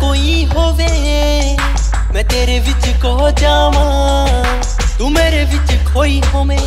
ਕੋਈ ਹੋਵੇ ਮੈਂ ਤੇਰੇ ਵਿੱਚ ਖੋ ਜਾਵਾਂ ਤੂੰ ਮੇਰੇ ਵਿੱਚ ਖੋਈ ਹੋਵੇਂ।